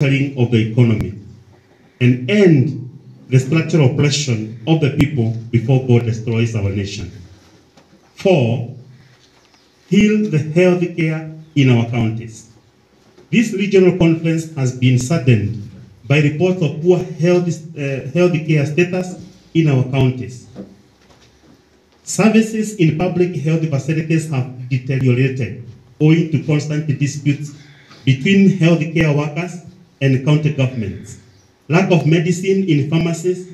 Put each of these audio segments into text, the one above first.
of the economy and end the structural oppression of the people before God destroys our nation. Four, heal the health care in our counties. This regional conference has been saddened by reports of poor health, uh, health care status in our counties. Services in public health facilities have deteriorated owing to constant disputes between healthcare workers and county governments. Lack of medicine in pharmacies,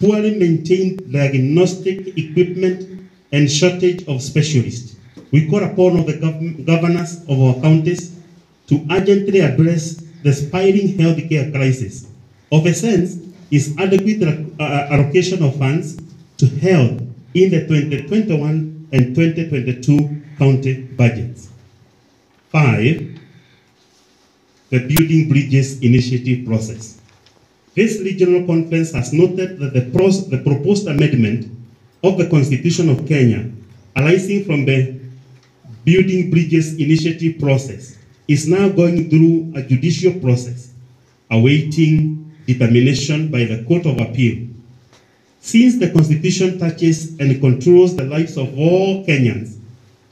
poorly maintained diagnostic equipment, and shortage of specialists. We call upon all the gov governors of our counties to urgently address the spiraling healthcare crisis. Of essence is adequate uh, allocation of funds to health in the 2021 and 2022 county budgets. Five, the Building Bridges Initiative process. This regional conference has noted that the, the proposed amendment of the Constitution of Kenya arising from the Building Bridges Initiative process is now going through a judicial process awaiting determination by the Court of Appeal. Since the Constitution touches and controls the lives of all Kenyans,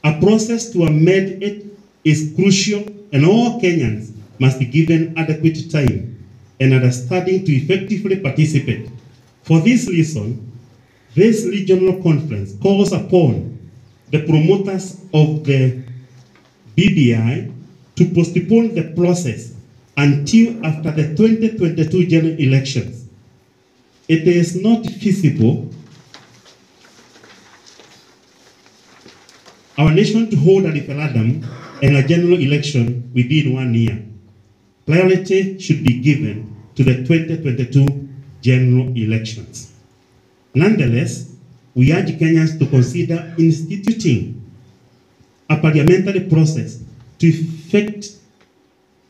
a process to amend it is crucial and all Kenyans must be given adequate time and understanding to effectively participate. For this reason, this regional conference calls upon the promoters of the BBI to postpone the process until after the 2022 general elections. It is not feasible our nation to hold a referendum and a general election within one year. Priority should be given to the 2022 general elections. Nonetheless, we urge Kenyans to consider instituting a parliamentary process to effect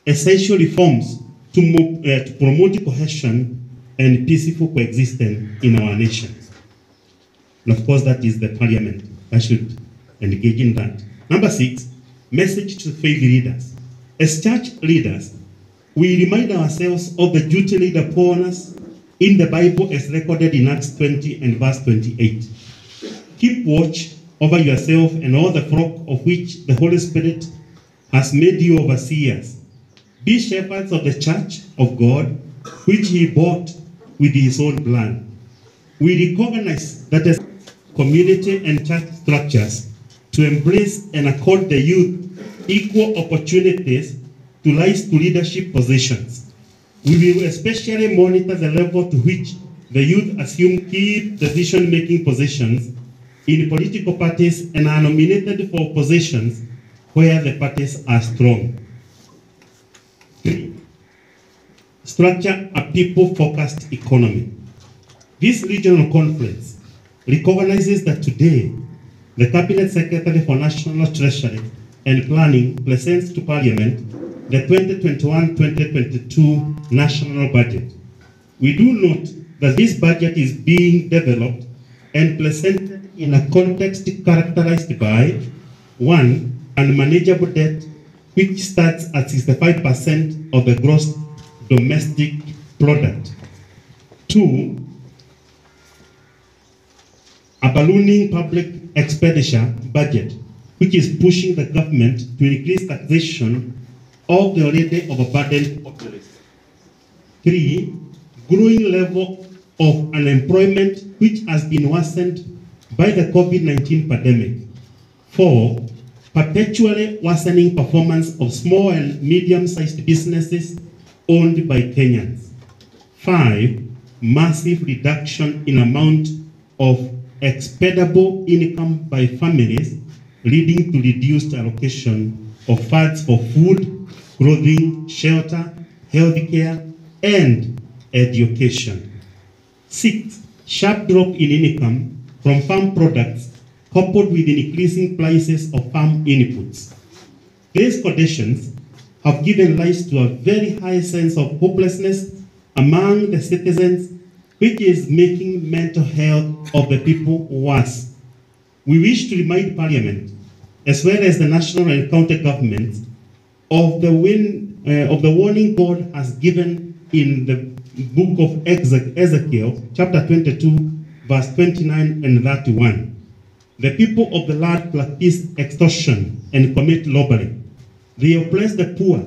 essential reforms to, uh, to promote cohesion and peaceful coexistence in our nation. And of course, that is the parliament that should engage in that. Number six, message to faith leaders. As church leaders, we remind ourselves of the duty laid upon us in the Bible as recorded in Acts 20 and verse 28. Keep watch over yourself and all the flock of which the Holy Spirit has made you overseers. Be shepherds of the church of God, which he bought with his own blood. We recognize that as community and church structures to embrace and accord the youth equal opportunities to rise to leadership positions. We will especially monitor the level to which the youth assume key decision-making positions in political parties and are nominated for positions where the parties are strong. Three, structure a people-focused economy. This regional conference recognizes that today the Cabinet Secretary for National Treasury and Planning presents to Parliament the 2021-2022 national budget. We do note that this budget is being developed and presented in a context characterized by one, unmanageable debt, which starts at 65% of the gross domestic product. Two, a ballooning public expenditure budget, which is pushing the government to increase taxation of the already overburdened populace. Three, growing level of unemployment, which has been worsened by the COVID-19 pandemic. Four, perpetually worsening performance of small and medium-sized businesses owned by Kenyans. Five, massive reduction in amount of expendable income by families, leading to reduced allocation of funds for food, clothing, shelter, healthcare, and education. Six, sharp drop in income from farm products coupled with increasing prices of farm inputs. These conditions have given rise to a very high sense of hopelessness among the citizens, which is making mental health of the people worse. We wish to remind Parliament, as well as the national and county governments, of the win uh, of the warning God has given in the book of Ezekiel, chapter 22, verse 29 and 31. The people of the land practice extortion and commit robbery. They oppress the poor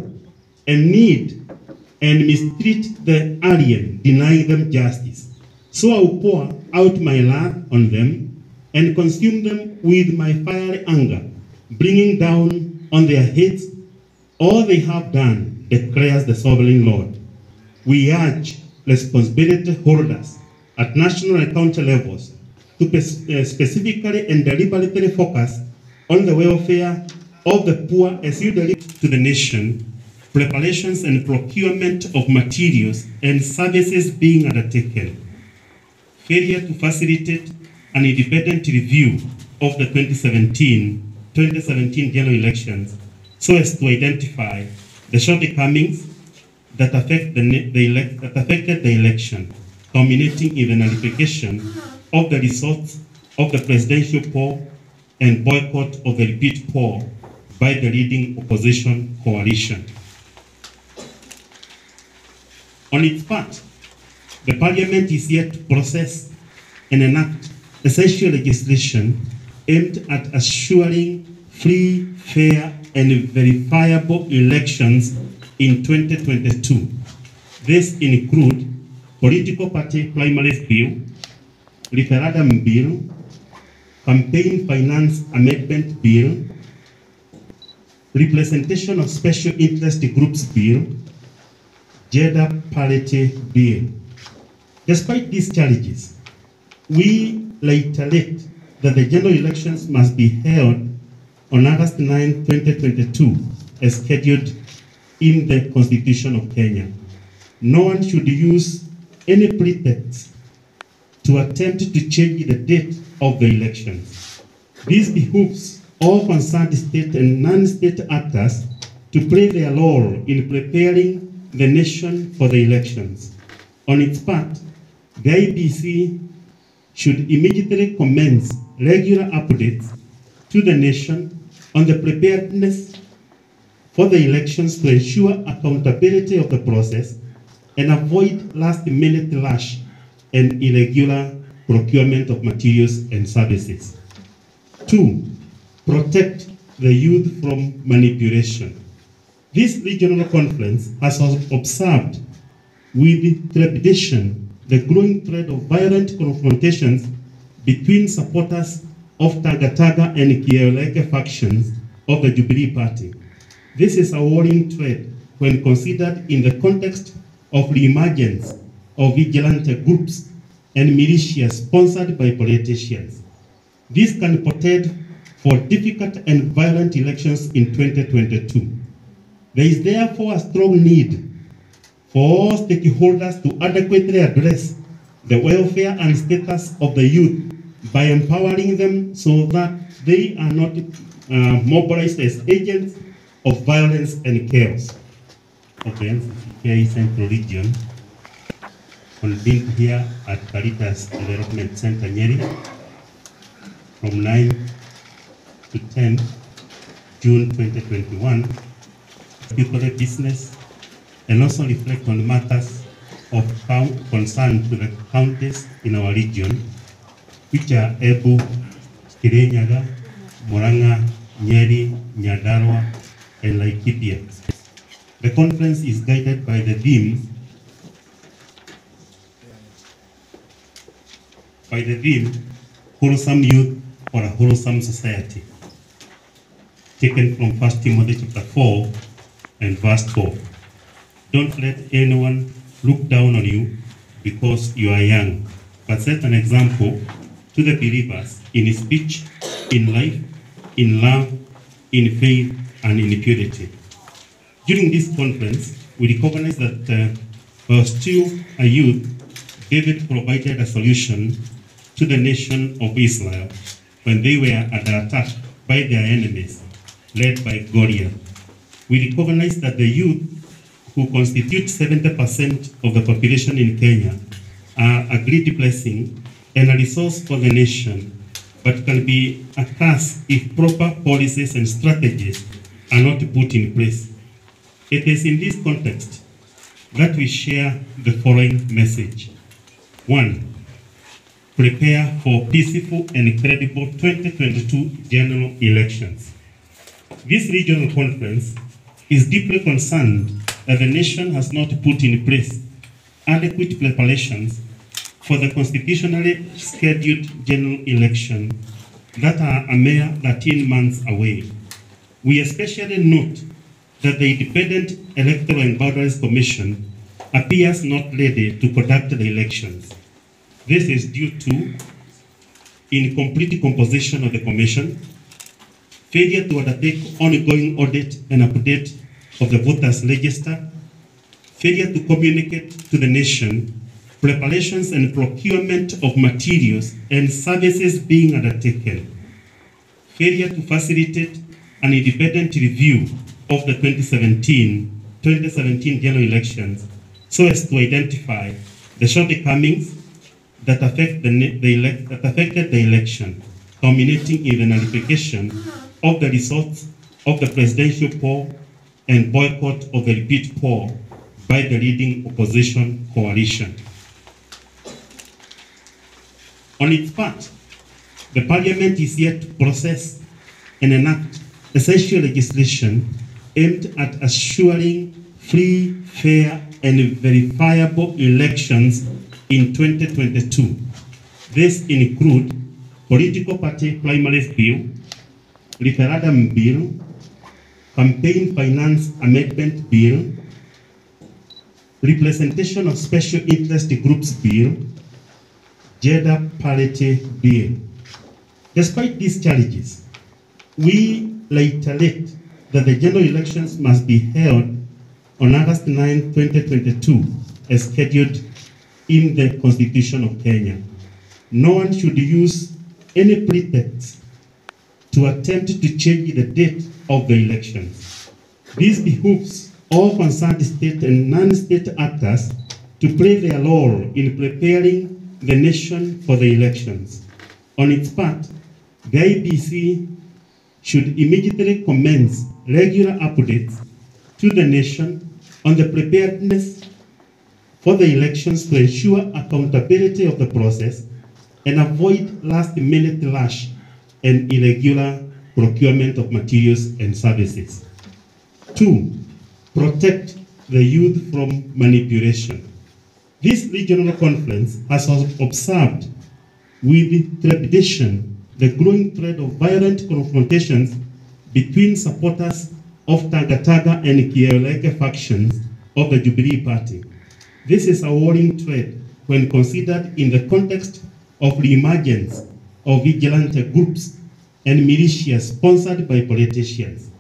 and need and mistreat the alien, denying them justice. So I will pour out my wrath on them and consume them with my fiery anger, bringing down on their heads all they have done, declares the sovereign Lord. We urge responsibility holders at national and county levels to uh, specifically and deliberately focus on the welfare of the poor as you deliver to the nation preparations and procurement of materials and services being undertaken. Failure to facilitate an independent review of the 2017 2017 general elections so as to identify the shortcomings that affect the, the elect, that affected the election, culminating in the nullification of the results of the presidential poll and boycott of the repeat poll by the leading opposition coalition. On its part, the parliament is yet to process and enact essential legislation aimed at assuring free, fair, and verifiable elections in 2022. This include political party primaries bill, referendum bill, campaign finance amendment bill, representation of special interest groups bill, gender parity bill. Despite these challenges, we reiterate that the general elections must be held on August 9, 2022, as scheduled in the Constitution of Kenya. No one should use any pretext to attempt to change the date of the elections. This behooves all concerned state and non-state actors to play their role in preparing the nation for the elections. On its part, the IEBC should immediately commence regular updates to the nation on the preparedness for the elections to ensure accountability of the process and avoid last-minute rush and irregular procurement of materials and services. Two, protect the youth from manipulation. This regional conference has observed with trepidation the growing threat of violent confrontations between supporters of Tangatanga and Kieleweke factions of the Jubilee Party. This is a worrying trend when considered in the context of the emergence of vigilante groups and militias sponsored by politicians. This can portend for difficult and violent elections in 2022. There is therefore a strong need for all stakeholders to adequately address the welfare and status of the youth by empowering them so that they are not uh, mobilized as agents of violence and chaos. Of the NCCK Central Region, convened here at Caritas Development Center, Nyeri, from 9 to 10 June 2021, particular business and also reflect on matters of concern to the counties in our region, are Embu, Kirinyaga, Muranga, Nyeri, Nyandarua, and Laikipia. The conference is guided by the theme by the theme Wholesome Youth for a Wholesome Society, taken from 1 Timothy chapter 4 and verse 4. Don't let anyone look down on you because you are young, but set an example to the believers in speech, in life, in love, in faith, and in purity. During this conference, we recognize that uh, while still a youth, David provided a solution to the nation of Israel when they were under attack by their enemies, led by Goliath. We recognize that the youth who constitute 70% of the population in Kenya are a great blessing and a resource for the nation, but can be a curse if proper policies and strategies are not put in place. It is in this context that we share the following message. One, prepare for peaceful and credible 2022 general elections. This regional conference is deeply concerned that the nation has not put in place adequate preparations for the constitutionally scheduled general election that are a mere 13 months away. We especially note that the Independent Electoral and Boundaries Commission appears not ready to conduct the elections. This is due to incomplete composition of the commission, failure to undertake ongoing audit and update of the voters register, failure to communicate to the nation preparations and procurement of materials and services being undertaken, failure to facilitate an independent review of the 2017 2017 general elections so as to identify the shortcomings that affect the, the elect, that affected the election, culminating in the nullification of the results of the presidential poll and boycott of the repeat poll by the leading opposition coalition. On its part, the parliament is yet to process and enact essential legislation aimed at assuring free, fair, and verifiable elections in 2022. This include political party primaries bill, referendum bill, campaign finance amendment bill, representation of special interest groups bill, gender parity bill. Despite these challenges, we reiterate that the general elections must be held on August 9, 2022, as scheduled in the Constitution of Kenya. No one should use any pretext to attempt to change the date of the elections. This behooves all concerned state and non-state actors to play their role in preparing the nation for the elections. On its part, the IEBC should immediately commence regular updates to the nation on the preparedness for the elections to ensure accountability of the process and avoid last-minute rush and irregular procurement of materials and services. Two, protect the youth from manipulation. This regional conference has observed with trepidation the growing threat of violent confrontations between supporters of Tangatanga and Kieleweke factions of the Jubilee Party. This is a worrying threat when considered in the context of the emergence of vigilante groups and militias sponsored by politicians.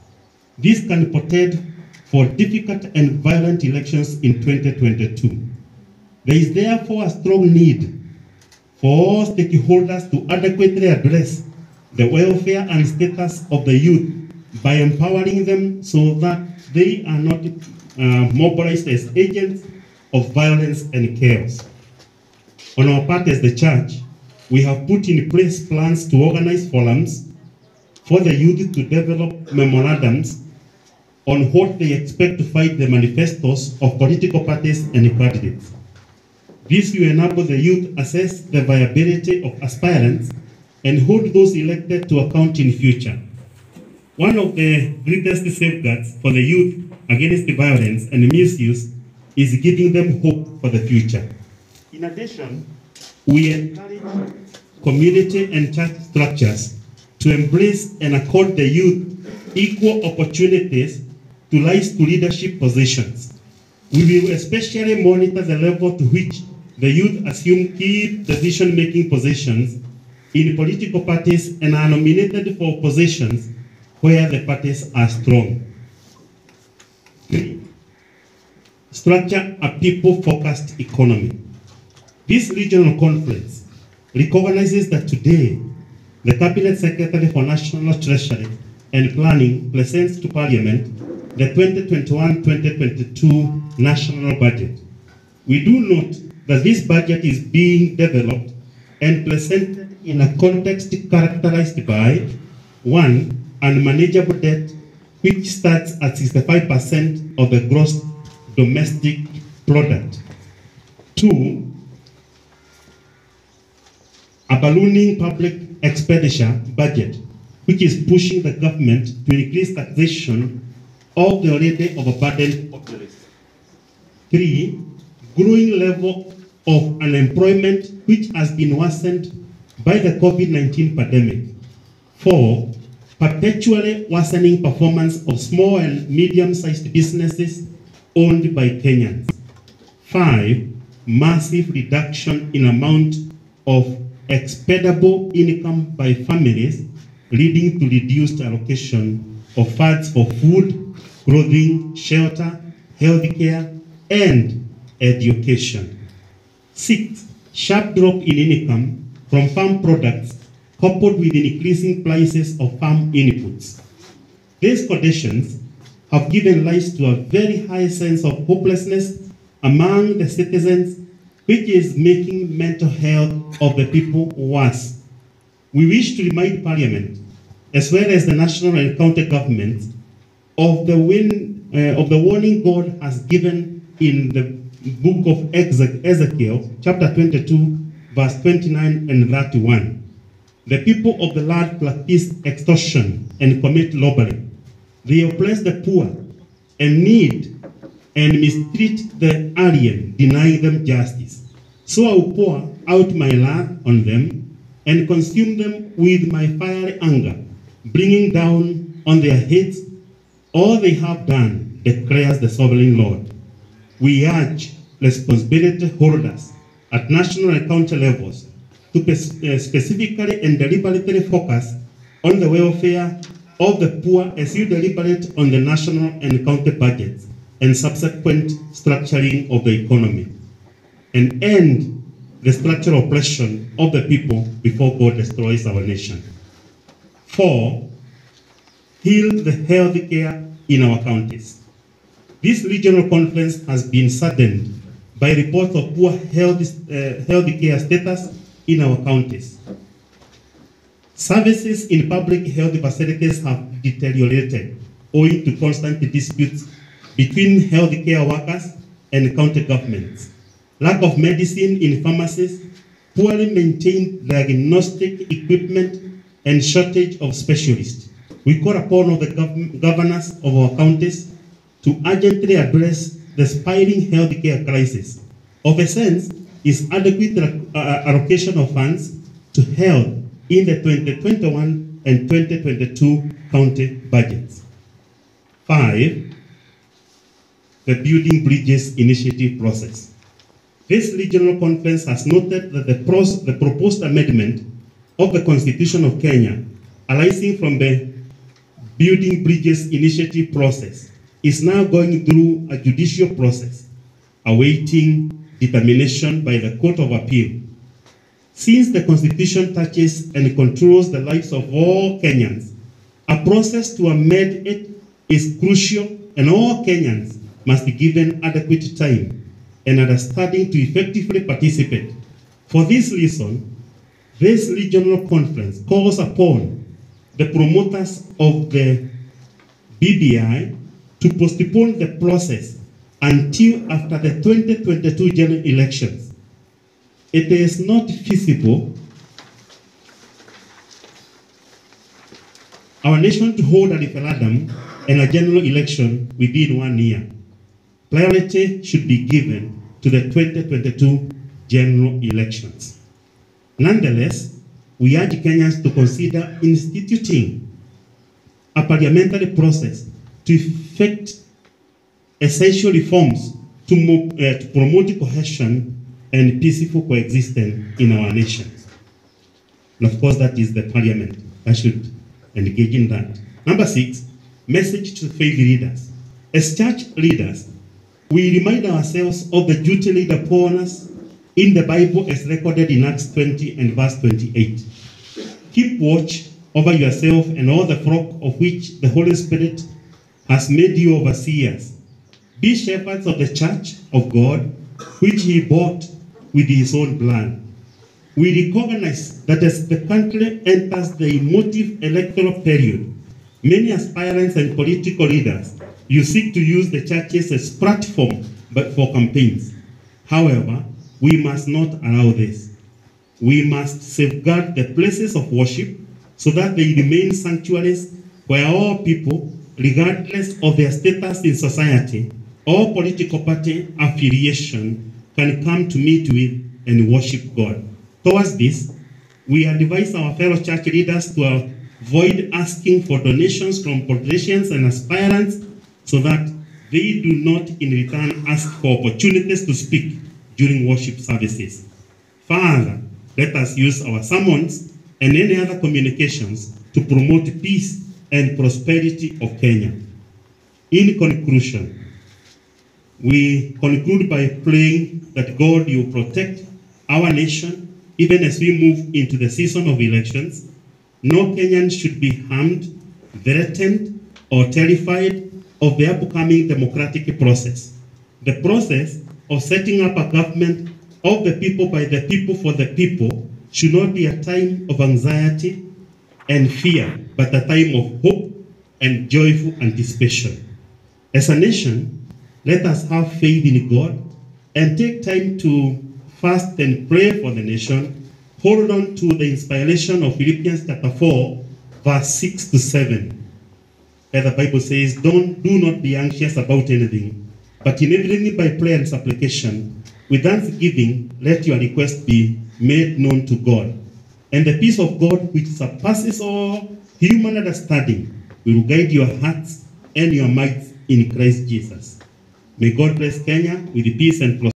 This can portend for difficult and violent elections in 2022. There is therefore a strong need for all stakeholders to adequately address the welfare and status of the youth by empowering them so that they are not uh, mobilized as agents of violence and chaos. On our part as the church, we have put in place plans to organize forums for the youth to develop memorandums on what they expect to fight the manifestos of political parties and candidates. This will enable the youth assess the viability of aspirants and hold those elected to account in future. One of the greatest safeguards for the youth against the violence and misuse is giving them hope for the future. In addition, we encourage community and church structures to embrace and accord the youth equal opportunities to rise to leadership positions. We will especially monitor the level to which the youth assume key decision-making positions in political parties and are nominated for positions where the parties are strong. Structure a people-focused economy. This regional conference recognizes that today the Cabinet Secretary for National Treasury and Planning presents to Parliament the 2021-2022 national budget. We do note that this budget is being developed and presented in a context characterized by one, unmanageable debt which starts at 65% of the gross domestic product. Two, a ballooning public expenditure budget, which is pushing the government to increase taxation of the already overburdened populace. Three, growing level of unemployment, which has been worsened by the COVID-19 pandemic. Four, perpetually worsening performance of small and medium-sized businesses owned by Kenyans. Five, massive reduction in amount of expendable income by families, leading to reduced allocation of funds for food, clothing, shelter, healthcare, and education. Six, sharp drop in income from farm products coupled with increasing prices of farm inputs. These conditions have given rise to a very high sense of hopelessness among the citizens, which is making mental health of the people worse. We wish to remind Parliament, as well as the national and county governments, of the, win, uh, of the warning God has given in the book of Ezekiel, chapter 22, verse 29 and 31. The people of the land practice extortion and commit robbery. They oppress the poor and need and mistreat the alien, denying them justice. So I will pour out my wrath on them and consume them with my fiery anger, bringing down on their heads all they have done, declares the sovereign Lord. We urge responsibility holders at national and county levels to uh, specifically and deliberately focus on the welfare of the poor as you deliberate on the national and county budgets and subsequent structuring of the economy and end the structural oppression of the people before God destroys our nation. Four, heal the health care in our counties. This regional conference has been saddened by reports of poor health, uh, health care status in our counties. Services in public health facilities have deteriorated owing to constant disputes between healthcare workers and county governments. Lack of medicine in pharmacies, poorly maintained diagnostic equipment, and shortage of specialists. We call upon all the gov governors of our counties to urgently address the spiraling healthcare crisis. Of essence is adequate uh, allocation of funds to health in the 2021 and 2022 county budgets. Five, the Building Bridges Initiative process. This regional conference has noted that the, the proposed amendment of the Constitution of Kenya, arising from the Building Bridges Initiative process, is now going through a judicial process, awaiting determination by the Court of Appeal. Since the Constitution touches and controls the lives of all Kenyans, a process to amend it is crucial and all Kenyans must be given adequate time and understanding to effectively participate. For this reason, this regional conference calls upon the promoters of the BBI to postpone the process until after the 2022 general elections. It is not feasible our nation to hold a referendum and a general election within one year. Priority should be given to the 2022 general elections. Nonetheless, we urge Kenyans to consider instituting a parliamentary process to effect essential reforms to, uh, to promote cohesion and peaceful coexistence in our nation. And of course, that is the parliament that should engage in that. Number six, message to faith leaders. As church leaders, we remind ourselves of the duty laid upon us in the Bible as recorded in Acts 20 and verse 28. Keep watch over yourself and all the flock of which the Holy Spirit has made you overseers. Be shepherds of the church of God, which he bought with his own blood. We recognize that as the country enters the emotive electoral period, Many aspirants and political leaders, you seek to use the churches as platform for campaigns. However, we must not allow this. We must safeguard the places of worship so that they remain sanctuaries where all people, regardless of their status in society or political party affiliation, can come to meet with and worship God. Towards this, we advise our fellow church leaders to avoid asking for donations from politicians and aspirants so that they do not in return ask for opportunities to speak during worship services. Further, let us use our sermons and any other communications to promote peace and prosperity of Kenya. In conclusion, we conclude by praying that God will protect our nation even as we move into the season of elections. No Kenyan should be harmed, threatened, or terrified of the upcoming democratic process. The process of setting up a government of the people by the people for the people should not be a time of anxiety and fear, but a time of hope and joyful anticipation. As a nation, let us have faith in God and take time to fast and pray for the nation. Hold on to the inspiration of Philippians chapter 4, verse 6 to 7. Where the Bible says, Don't do not be anxious about anything, but in everything by prayer and supplication, with thanksgiving, let your request be made known to God. And the peace of God, which surpasses all human understanding, will guide your hearts and your minds in Christ Jesus. May God bless Kenya with peace and prosperity.